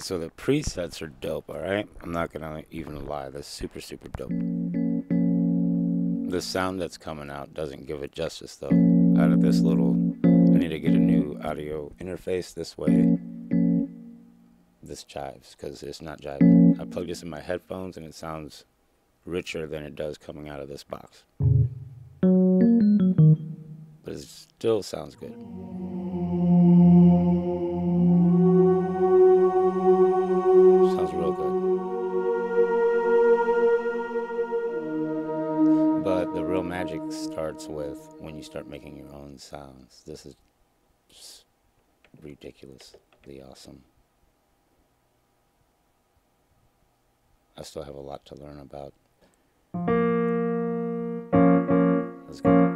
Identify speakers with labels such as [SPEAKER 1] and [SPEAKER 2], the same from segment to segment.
[SPEAKER 1] So the presets are dope, alright? I'm not gonna even lie, that's super, super dope. The sound that's coming out doesn't give it justice though. Out of this little, I need to get a new audio interface this way. This chives, because it's not jiving. I plugged this in my headphones and it sounds richer than it does coming out of this box. But it still sounds good. With when you start making your own sounds. This is just ridiculously awesome. I still have a lot to learn about. Let's go.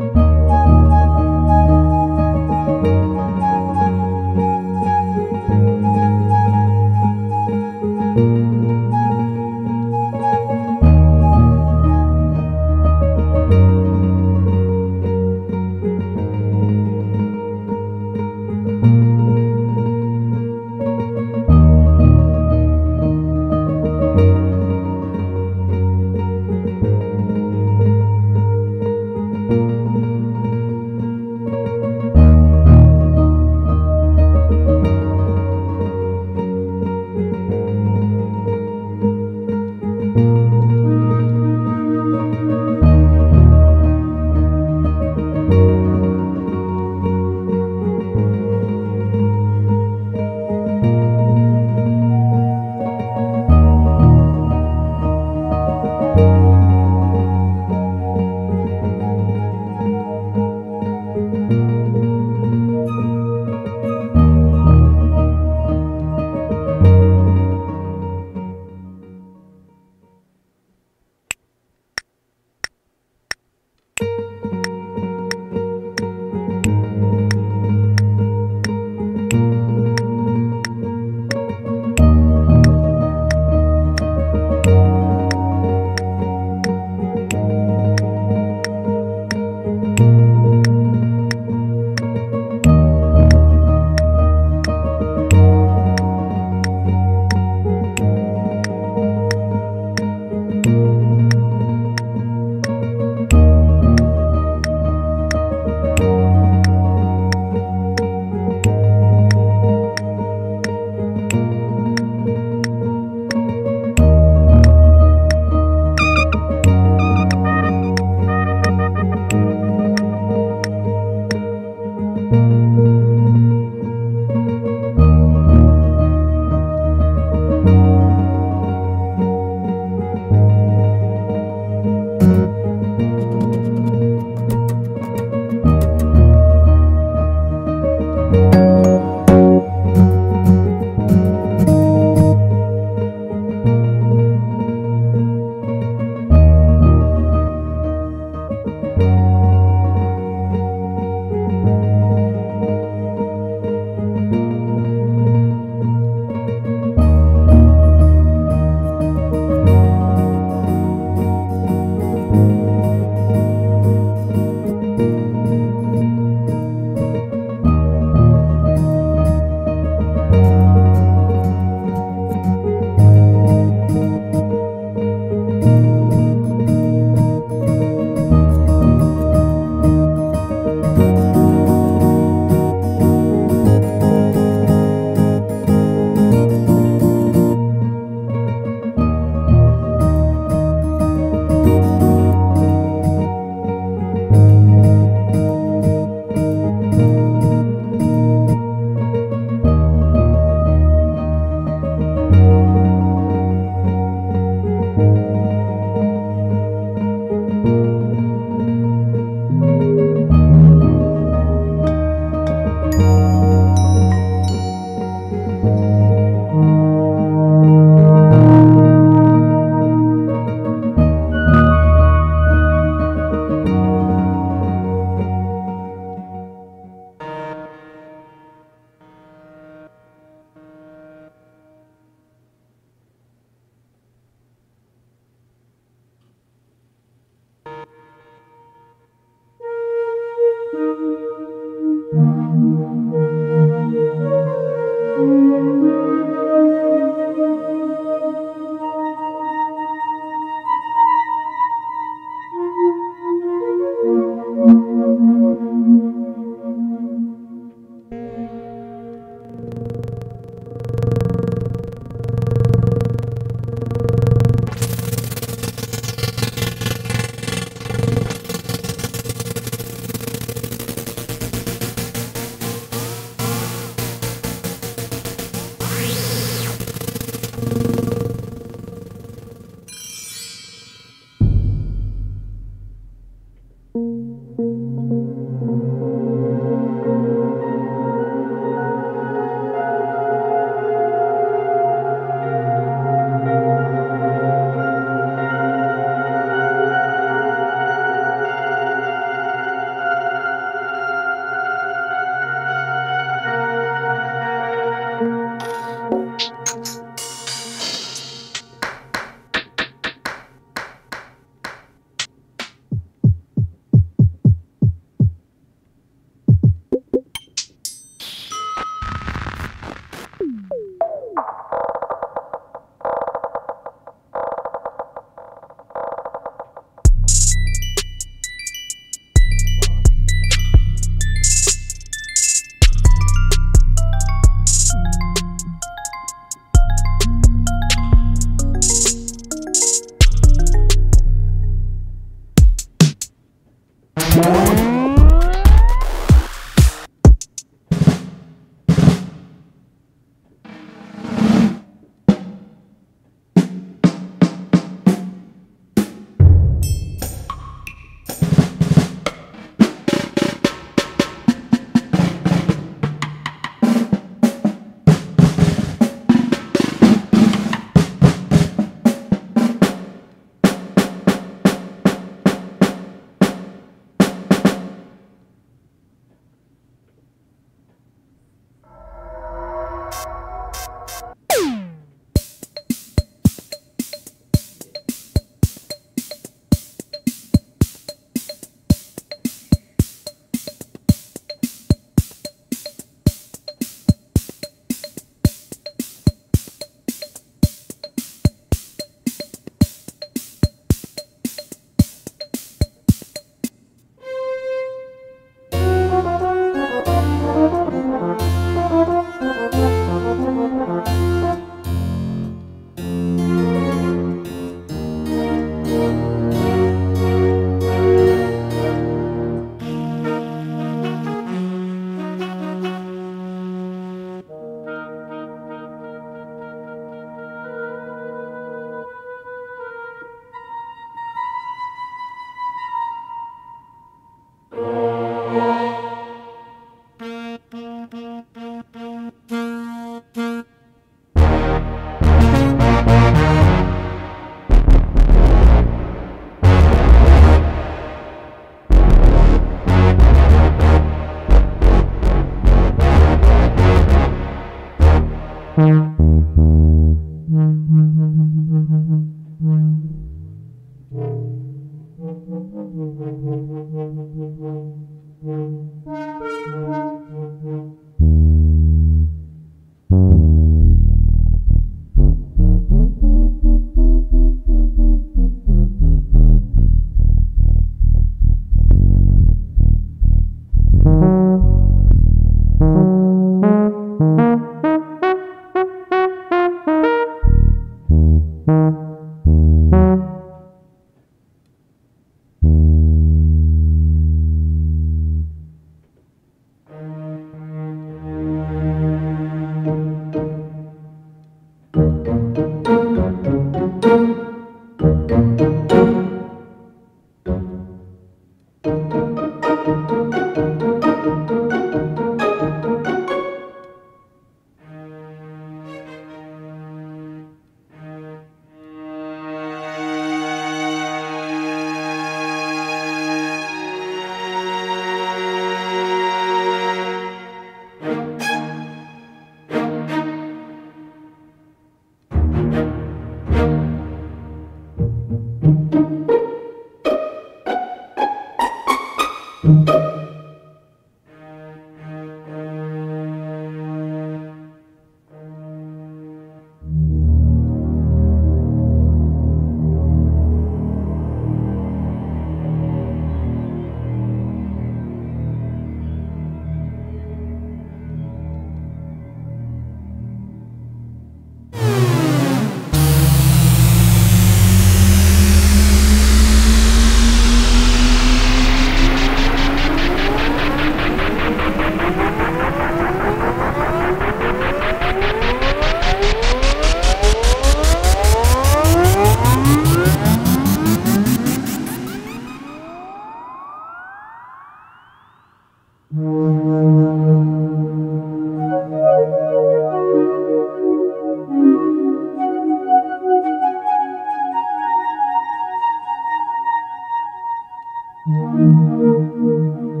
[SPEAKER 2] Thank